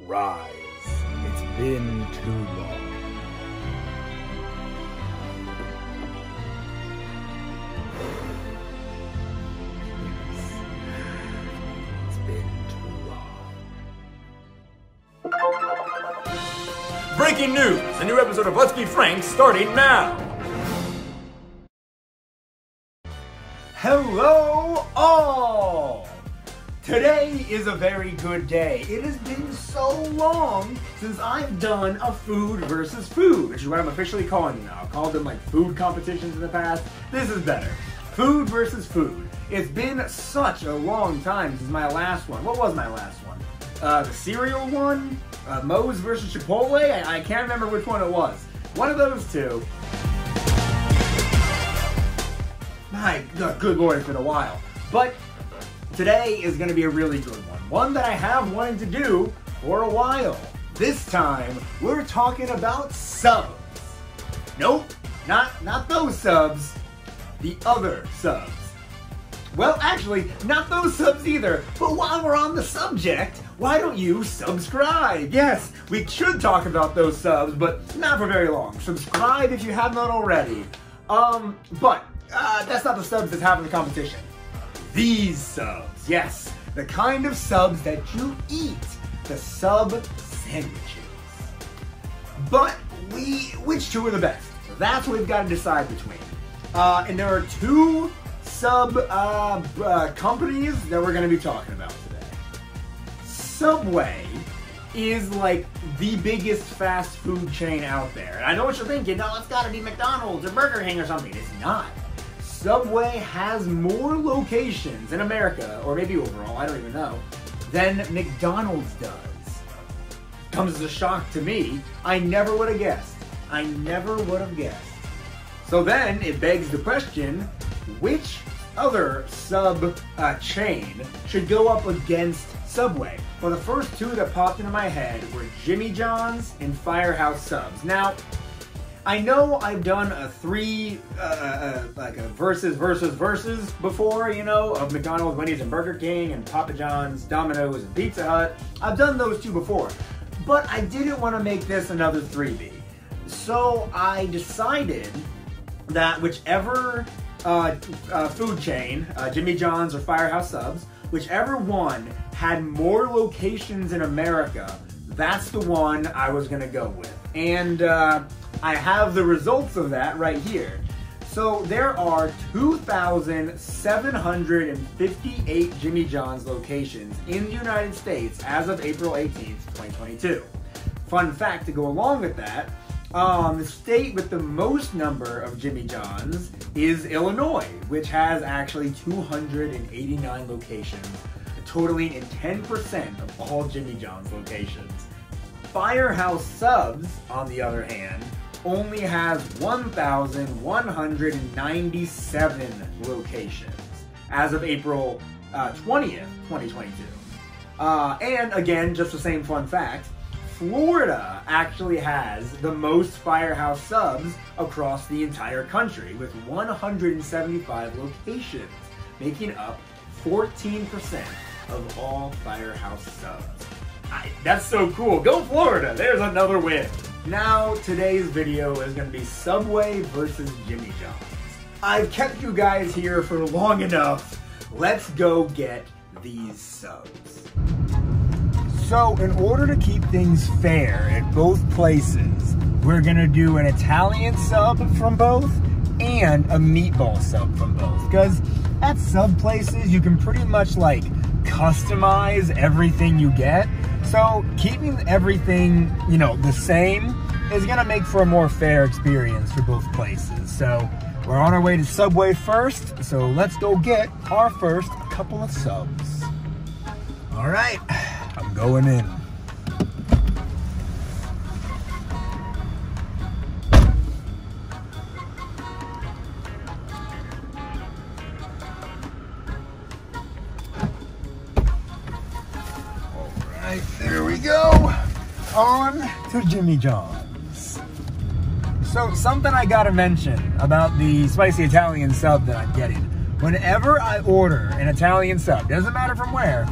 Rise. It's been too long. Yes. It's been too long. Breaking news! A new episode of Let's Be Frank starting now! Hello, all! Today is a very good day. It has been so long since I've done a food versus food, which is what I'm officially calling them now. I've called them like food competitions in the past. This is better. Food versus food. It's been such a long time since my last one. What was my last one? Uh, the cereal one? Uh, Moe's versus Chipotle? I, I can't remember which one it was. One of those two. My good lord, it's been a while. But today is to be a really good one. One that I have wanted to do for a while. This time, we're talking about subs. Nope, not, not those subs. The other subs. Well, actually, not those subs either. But while we're on the subject, why don't you subscribe? Yes, we should talk about those subs, but not for very long. Subscribe if you have not already. Um, but uh, that's not the subs that's having the competition. These subs, yes, the kind of subs that you eat, the sub sandwiches. But we, which two are the best? That's what we've got to decide between. Uh, and there are two sub uh, uh, companies that we're going to be talking about today. Subway is like the biggest fast food chain out there. And I know what you're thinking, no, it's got to be McDonald's or Burger King or something. It's not. Subway has more locations in America, or maybe overall, I don't even know, than McDonald's does. Comes as a shock to me. I never would have guessed. I never would have guessed. So then it begs the question which other sub uh, chain should go up against Subway? Well, the first two that popped into my head were Jimmy John's and Firehouse Subs. Now, I know I've done a three, uh, uh, like a versus, versus, versus before, you know, of McDonald's, Wendy's, and Burger King, and Papa John's, Domino's, and Pizza Hut. I've done those two before. But I didn't want to make this another 3B. So I decided that whichever uh, uh, food chain, uh, Jimmy John's or Firehouse Subs, whichever one had more locations in America, that's the one I was going to go with. And uh, I have the results of that right here. So there are 2,758 Jimmy John's locations in the United States as of April 18th, 2022. Fun fact to go along with that, um, the state with the most number of Jimmy John's is Illinois, which has actually 289 locations, totaling in 10% of all Jimmy John's locations. Firehouse Subs, on the other hand, only has 1,197 locations as of April uh, 20th, 2022. Uh, and again, just the same fun fact, Florida actually has the most Firehouse subs across the entire country with 175 locations, making up 14% of all Firehouse subs. I, that's so cool. Go Florida. There's another win. Now, today's video is going to be Subway versus Jimmy John's. I've kept you guys here for long enough. Let's go get these subs. So, in order to keep things fair at both places, we're gonna do an Italian sub from both and a meatball sub from both. Because at sub places, you can pretty much like customize everything you get. So, keeping everything, you know, the same is gonna make for a more fair experience for both places. So, we're on our way to Subway first, so let's go get our first couple of subs. All right. I'm going in. On to Jimmy John's. So, something I gotta mention about the spicy Italian sub that I'm getting. Whenever I order an Italian sub, doesn't matter from where,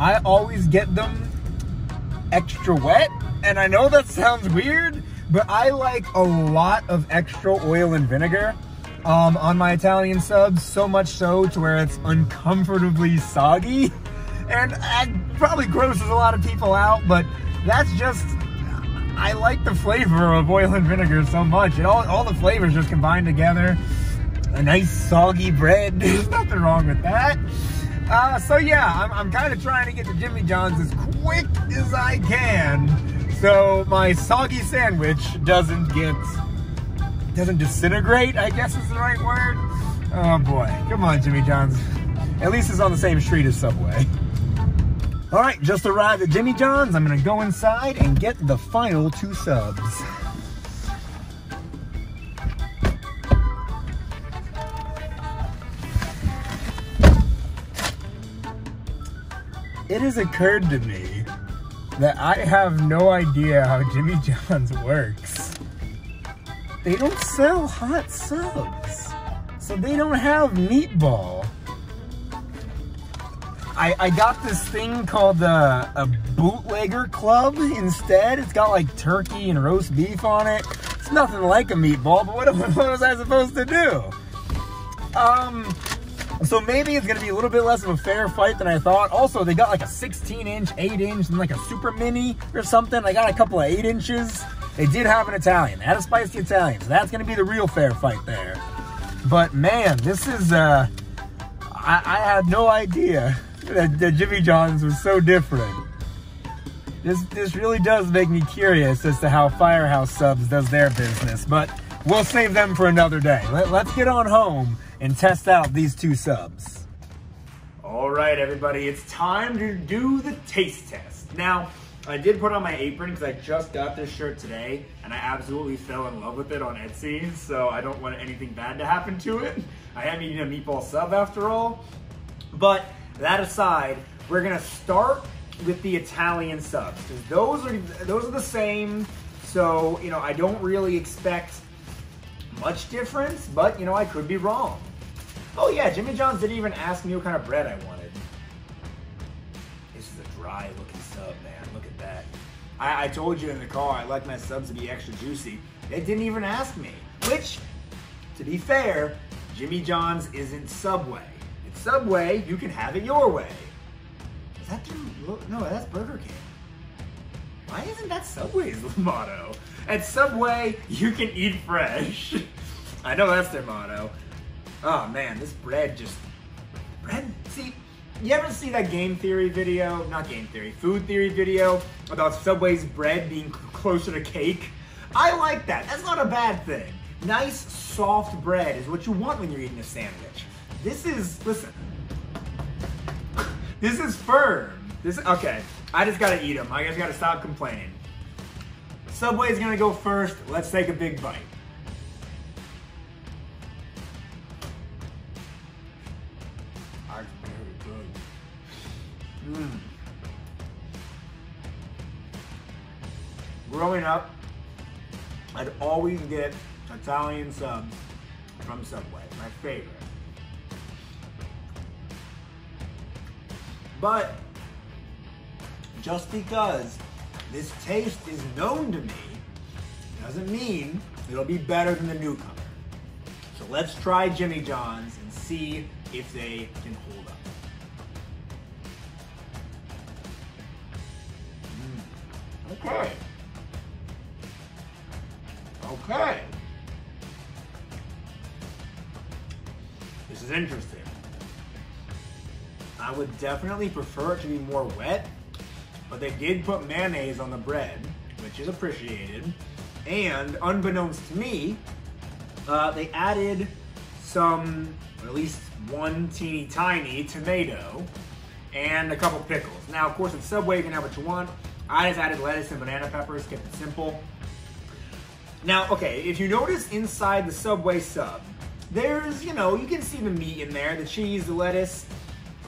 I always get them extra wet. And I know that sounds weird, but I like a lot of extra oil and vinegar um, on my Italian subs, so much so to where it's uncomfortably soggy. And that probably grosses a lot of people out, but that's just, I like the flavor of oil and vinegar so much. It all, all the flavors just combined together. A nice soggy bread, there's nothing wrong with that. Uh, so yeah, I'm, I'm kind of trying to get to Jimmy John's as quick as I can so my soggy sandwich doesn't get, doesn't disintegrate, I guess is the right word. Oh boy, come on Jimmy John's. At least it's on the same street as Subway. All right, just arrived at Jimmy John's. I'm gonna go inside and get the final two subs. It has occurred to me that I have no idea how Jimmy John's works. They don't sell hot subs, so they don't have meatball. I, I got this thing called uh, a bootlegger club instead. It's got like turkey and roast beef on it. It's nothing like a meatball, but what, what was I supposed to do? Um, so maybe it's gonna be a little bit less of a fair fight than I thought. Also, they got like a 16 inch, 8 inch, and like a super mini or something. I got a couple of 8 inches. They did have an Italian. They had a spicy Italian. So that's gonna be the real fair fight there. But man, this is, uh, I, I had no idea that, that Jimmy John's was so different. This, this really does make me curious as to how Firehouse Subs does their business, but we'll save them for another day. Let, let's get on home and test out these two subs. All right, everybody, it's time to do the taste test. Now, I did put on my apron because I just got this shirt today and I absolutely fell in love with it on Etsy, so I don't want anything bad to happen to it. I am eating a meatball sub after all. But that aside, we're gonna start with the Italian subs those are those are the same. So you know, I don't really expect much difference, but you know, I could be wrong. Oh yeah, Jimmy John's didn't even ask me what kind of bread I wanted. This is a dry looking sub, man. Look at that. I, I told you in the car I like my subs to be extra juicy. They didn't even ask me. Which, to be fair, Jimmy John's isn't Subway. Subway, you can have it your way. Is that their, no, that's Burger King. Why isn't that Subway's motto? At Subway, you can eat fresh. I know that's their motto. Oh man, this bread just bread. See, you ever see that game theory video? Not game theory, food theory video about Subway's bread being closer to cake? I like that. That's not a bad thing. Nice, soft bread is what you want when you're eating a sandwich. This is, listen, this is firm. This okay. I just gotta eat them. I just gotta stop complaining. Subway's gonna go first. Let's take a big bite. Very good. Mm. Growing up, I'd always get Italian subs from Subway, my favorite. But just because this taste is known to me doesn't mean it'll be better than the newcomer. So let's try Jimmy John's and see if they can hold up. Mm. Okay. Okay. This is interesting. I would definitely prefer it to be more wet, but they did put mayonnaise on the bread, which is appreciated. And unbeknownst to me, uh, they added some, or at least one teeny tiny tomato and a couple pickles. Now, of course, at Subway, you can have what you want. I just added lettuce and banana peppers, kept it simple. Now, okay, if you notice inside the Subway sub, there's, you know, you can see the meat in there, the cheese, the lettuce,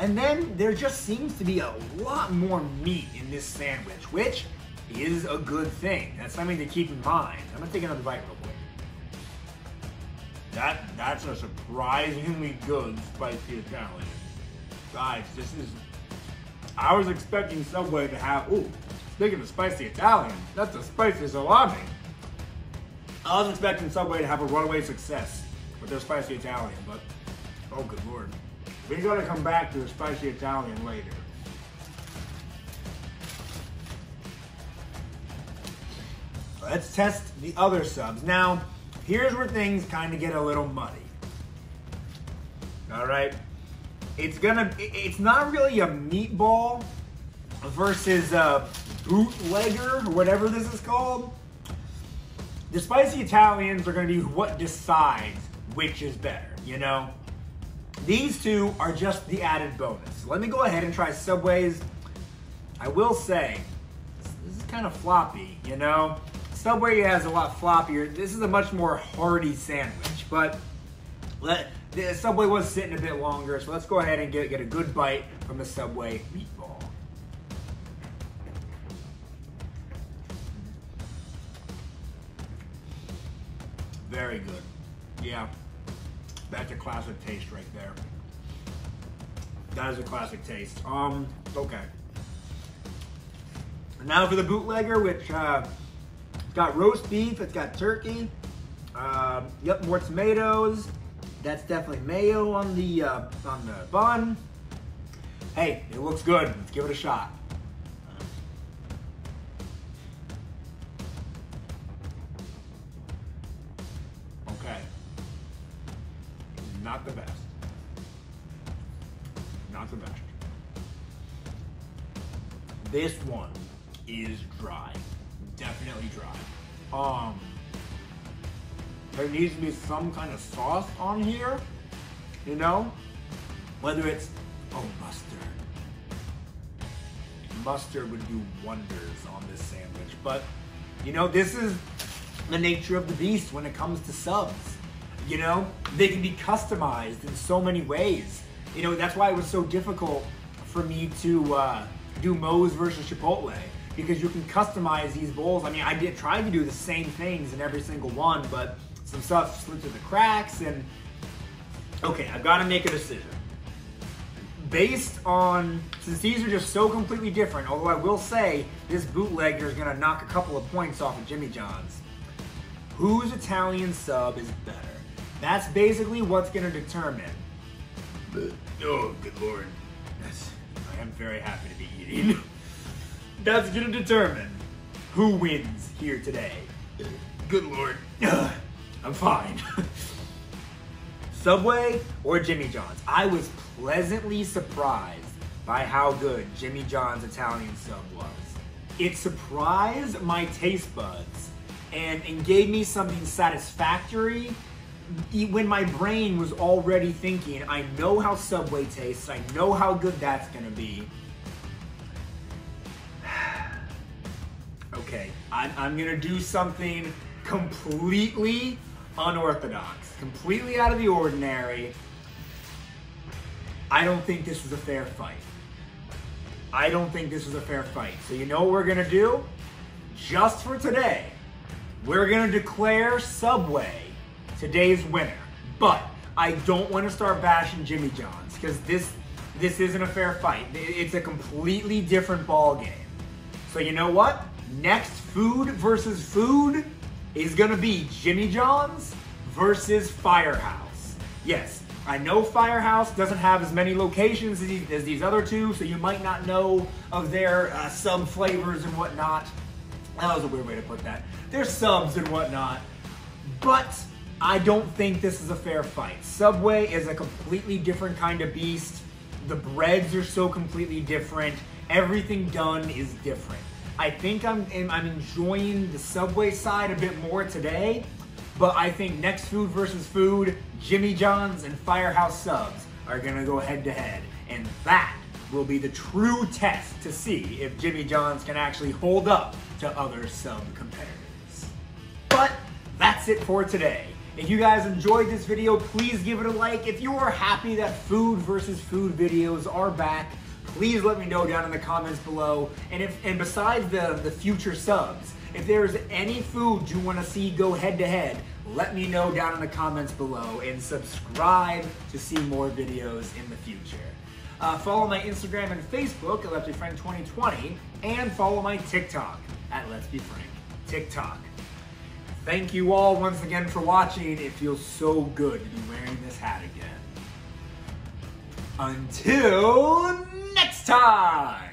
and then there just seems to be a lot more meat in this sandwich, which is a good thing. That's something to keep in mind. I'm gonna take another bite real quick. That that's a surprisingly good spicy Italian. Guys, this is I was expecting Subway to have ooh, Speaking of spicy Italian, that's a spicy salami. I was expecting Subway to have a runaway success with their spicy Italian, but oh good lord. We gotta come back to the spicy Italian later. Let's test the other subs. Now, here's where things kind of get a little muddy. All right. It's gonna, it- it's not really a meatball versus a bootlegger, or whatever this is called. The spicy Italians are gonna be what decides which is better, you know? These two are just the added bonus. Let me go ahead and try Subway's. I will say, this is kind of floppy, you know? Subway has a lot floppier. This is a much more hearty sandwich, but let, the Subway was sitting a bit longer, so let's go ahead and get, get a good bite from the Subway meatball. Very good. Yeah, that's a classic taste right there. That is a classic taste. Um, okay. Now for the bootlegger, which uh, it's got roast beef, it's got turkey. Uh, yep, more tomatoes. That's definitely mayo on the uh, on the bun. Hey, it looks good. Let's give it a shot. Not the best. Not the best. This one is dry. Definitely dry. Um, there needs to be some kind of sauce on here, you know? Whether it's, oh, mustard. Mustard would do wonders on this sandwich. But, you know, this is the nature of the beast when it comes to subs. You know, they can be customized in so many ways. You know, that's why it was so difficult for me to uh, do Moe's versus Chipotle because you can customize these bowls. I mean, I did try to do the same things in every single one, but some stuff slipped through the cracks. And okay, I've got to make a decision based on since these are just so completely different. Although I will say this bootlegger is going to knock a couple of points off of Jimmy John's. Whose Italian sub is better? That's basically what's going to determine. Oh, good lord. That's, I am very happy to be eating. That's going to determine who wins here today. Good lord. I'm fine. Subway or Jimmy John's? I was pleasantly surprised by how good Jimmy John's Italian sub was. It surprised my taste buds and, and gave me something satisfactory when my brain was already thinking, I know how Subway tastes, I know how good that's gonna be. okay, I'm, I'm gonna do something completely unorthodox, completely out of the ordinary. I don't think this was a fair fight. I don't think this was a fair fight. So you know what we're gonna do? Just for today, we're gonna declare Subway today's winner. But I don't want to start bashing Jimmy John's because this this isn't a fair fight. It's a completely different ball game. So you know what? Next food versus food is gonna be Jimmy John's versus Firehouse. Yes, I know Firehouse doesn't have as many locations as these, other two, so you might not know of their uh, sub flavors and whatnot. That was a weird way to put that. Their subs and whatnot. But I don't think this is a fair fight. Subway is a completely different kind of beast. The breads are so completely different. Everything done is different. I think I'm I'm enjoying the Subway side a bit more today, but I think next food versus food, Jimmy John's and Firehouse subs are gonna go head to head, and that will be the true test to see if Jimmy John's can actually hold up to other sub competitors. But that's it for today. If you guys enjoyed this video, please give it a like. If you are happy that food versus food videos are back, please let me know down in the comments below. And if and besides the, the future subs, if there's any food you want to see go head to head, let me know down in the comments below and subscribe to see more videos in the future. Uh, follow my Instagram and Facebook at Let's Be Frank 2020, and follow my TikTok at Let's Be Frank TikTok. Thank you all once again for watching. It feels so good to be wearing this hat again. Until next time!